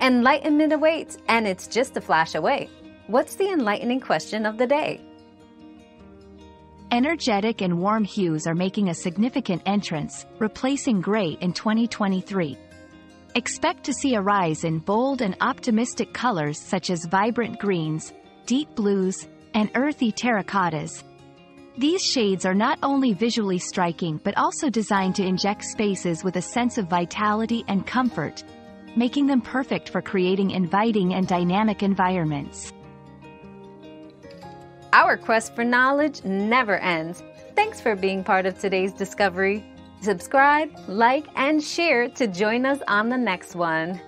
Enlightenment awaits, and it's just a flash away. What's the enlightening question of the day? Energetic and warm hues are making a significant entrance, replacing gray in 2023. Expect to see a rise in bold and optimistic colors such as vibrant greens, deep blues, and earthy terracottas. These shades are not only visually striking but also designed to inject spaces with a sense of vitality and comfort, making them perfect for creating inviting and dynamic environments. Our quest for knowledge never ends. Thanks for being part of today's discovery. Subscribe, like, and share to join us on the next one.